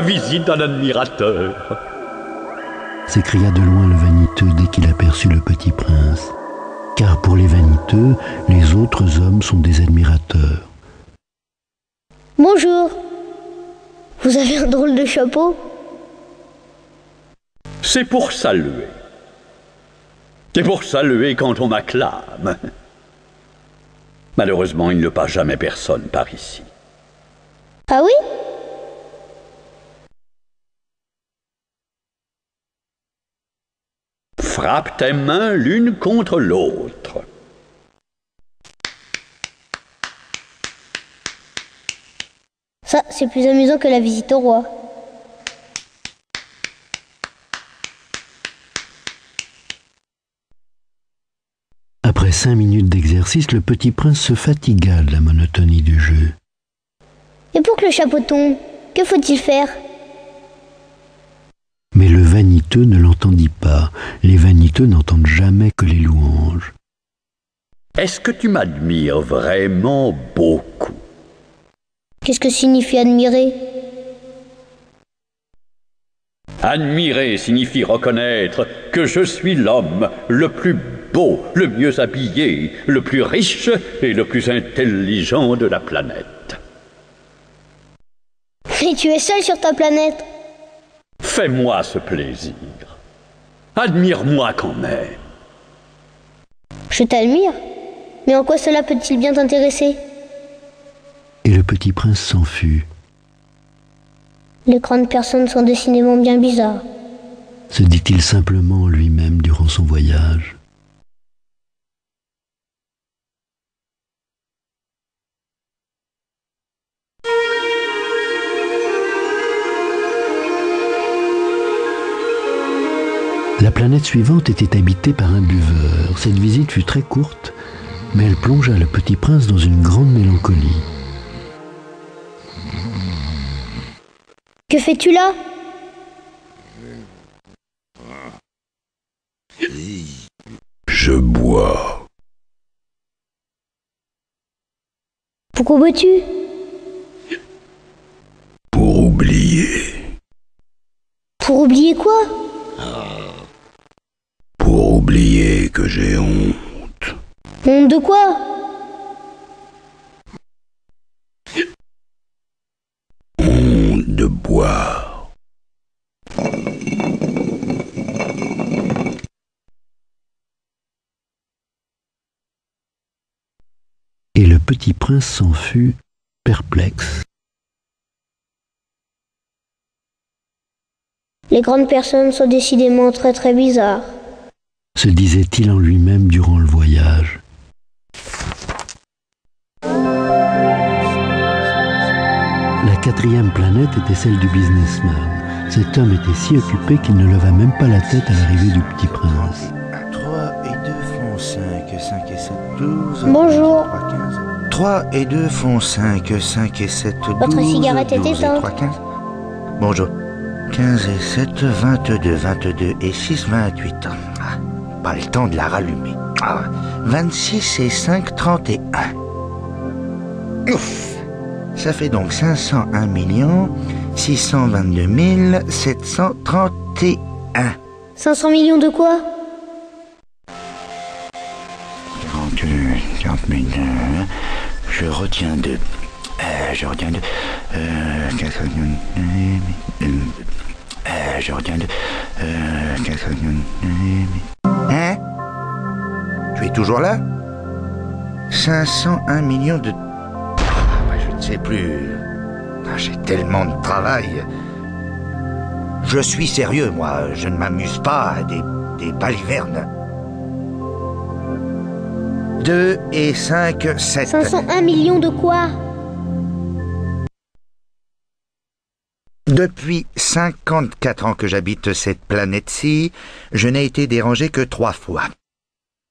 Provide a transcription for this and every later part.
La visite d'un admirateur s'écria de loin le vaniteux dès qu'il aperçut le petit prince. Car pour les vaniteux, les autres hommes sont des admirateurs. Bonjour. Vous avez un drôle de chapeau? C'est pour saluer. C'est pour saluer quand on m'acclame. Malheureusement, il ne passe jamais personne par ici. Ah oui? Frappe tes mains l'une contre l'autre. Ça, c'est plus amusant que la visite au roi. Après cinq minutes d'exercice, le petit prince se fatigua de la monotonie du jeu. Et pour que le chapeau tombe, que faut-il faire? Vaniteux ne l'entendit pas. Les vaniteux n'entendent jamais que les louanges. Est-ce que tu m'admires vraiment beaucoup? Qu'est-ce que signifie admirer? Admirer signifie reconnaître que je suis l'homme le plus beau, le mieux habillé, le plus riche et le plus intelligent de la planète. Et tu es seul sur ta planète? Fais-moi ce plaisir. Admire-moi quand même. Je t'admire. Mais en quoi cela peut-il bien t'intéresser? Et le petit prince s'en fut, Les grandes personnes sont décidément bien bizarres. se dit-il simplement en lui-même durant son voyage. La planète suivante était habitée par un buveur. Cette visite fut très courte, mais elle plongea le petit prince dans une grande mélancolie. Que fais-tu là? Je bois. Pourquoi bois-tu? Pour oublier. Pour oublier quoi? Oublier que j'ai honte. Honte de quoi? Honte de boire. Et le petit prince s'en fut, perplexe. Les grandes personnes sont décidément très très bizarres. Se disait-il en lui-même durant le voyage. La quatrième planète était celle du businessman. Cet homme était si occupé qu'il ne leva même pas la tête à l'arrivée du petit prince. 3 et 2 font 5, 5 et 7, 12. Bonjour. 3, 15. 3 et 2 font 5, 5 et 7, 12. Votre cigarette est 12 et éteinte. 3, 15. Bonjour. 15 et 7, 22, 22 et 6, 28. Ah, pas le temps de la rallumer. Ah, 26 et 5, 31. Ouf Ça fait donc 501 millions 622 731. 500 millions de quoi? 40, 40 000. euh, Je retiens deux. Euh, je retiens deux. Euh, 4, euh, euh, je retiens deux. Euh, 4, Toujours là? 501 millions de... Ah, Je ne sais plus. Ah, J'ai tellement de travail. Je suis sérieux, moi. Je ne m'amuse pas à des, des balivernes. 2 et 5, 7. 501 millions de quoi? Depuis 54 ans que j'habite cette planète-ci, je n'ai été dérangé que trois fois.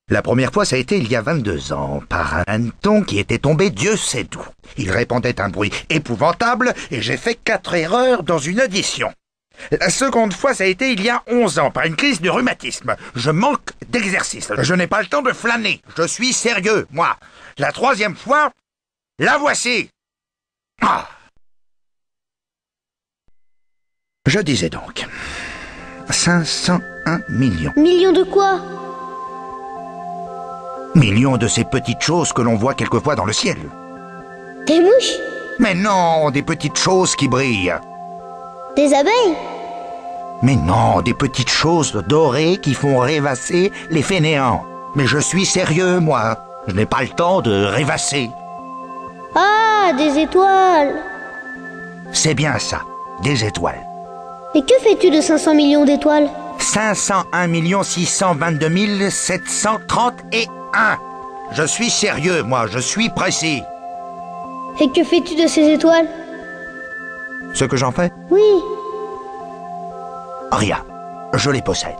La première fois, ça a été il y a 22 ans, par un hanneton qui était tombé Dieu sait d'où. Il répandait un bruit épouvantable et j'ai fait quatre erreurs dans une audition. La seconde fois, ça a été il y a 11 ans, par une crise de rhumatisme. Je manque d'exercice. Je n'ai pas le temps de flâner. Je suis sérieux, moi. La troisième fois, la voici. Ah Je disais donc. 501 millions. Millions de quoi? Millions de ces petites choses que l'on voit quelquefois dans le ciel. Des mouches? Mais non, des petites choses qui brillent. Des abeilles? Mais non, des petites choses dorées qui font rêvasser les fainéants. Mais je suis sérieux, moi. Je n'ai pas le temps de rêvasser. Ah, des étoiles C'est bien ça, des étoiles. Et que fais-tu de 500 millions d'étoiles? 501 622 731. Je suis sérieux, moi, je suis précis. Et que fais-tu de ces étoiles? Ce que j'en fais? Oui, Rien. Je les possède.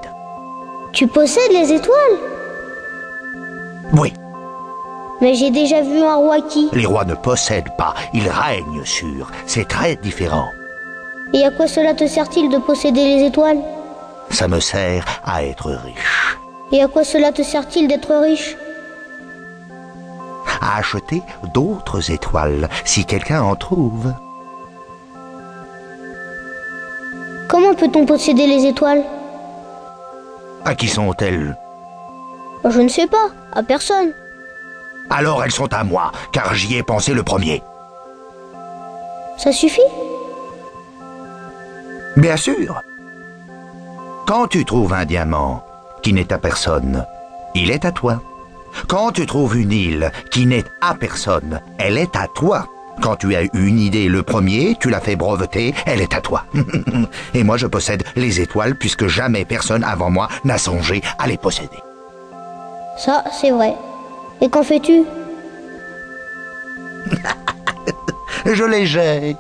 tu possèdes les étoiles? Oui, Mais j'ai déjà vu un roi qui... les rois ne possèdent pas, ils règnent sur. C'est très différent. Et à quoi cela te sert-il de posséder les étoiles? Ça me sert à être riche. Et à quoi cela te sert-il d'être riche À acheter d'autres étoiles, si quelqu'un en trouve. Comment peut-on posséder les étoiles À qui sont-elles Je ne sais pas, à personne. Alors elles sont à moi, car j'y ai pensé le premier. Ça suffit Bien sûr. Quand tu trouves un diamant qui n'est à personne, il est à toi. Quand tu trouves une île qui n'est à personne, elle est à toi. Quand tu as eu une idée le premier, tu l'as fait breveter, elle est à toi. Et moi je possède les étoiles puisque jamais personne avant moi n'a songé à les posséder. Ça, c'est vrai. Et qu'en fais-tu? Je les gère,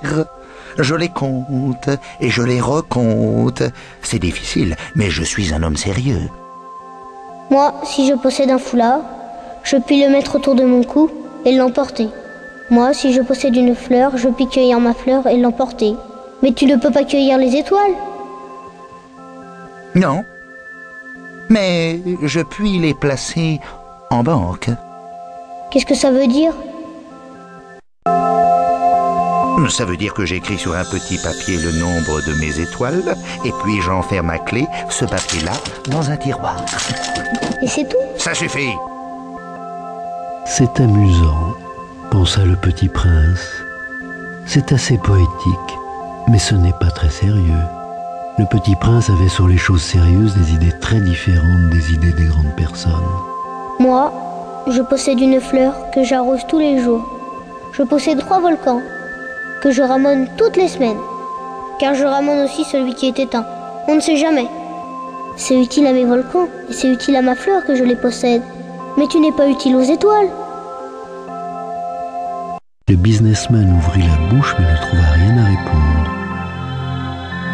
je les compte et je les recompte. C'est difficile, mais je suis un homme sérieux. Moi, si je possède un foulard, je puis le mettre autour de mon cou et l'emporter. Moi, si je possède une fleur, je puis cueillir ma fleur et l'emporter. Mais tu ne peux pas cueillir les étoiles. Non. Mais je puis les placer en banque. Qu'est-ce que ça veut dire? Ça veut dire que j'écris sur un petit papier le nombre de mes étoiles, et puis j'enferme ma clé, ce papier-là, dans un tiroir. Et c'est tout Ça suffit C'est amusant, pensa le petit prince. C'est assez poétique, mais ce n'est pas très sérieux. Le petit prince avait sur les choses sérieuses des idées très différentes des idées des grandes personnes. Moi, je possède une fleur que j'arrose tous les jours. Je possède trois volcans que je ramène toutes les semaines. Car je ramène aussi celui qui est éteint. On ne sait jamais. C'est utile à mes volcans et c'est utile à ma fleur que je les possède. Mais tu n'es pas utile aux étoiles. Le businessman ouvrit la bouche mais ne trouva rien à répondre.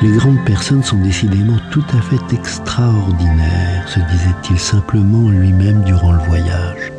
Les grandes personnes sont décidément tout à fait extraordinaires, se disait-il simplement lui-même durant le voyage.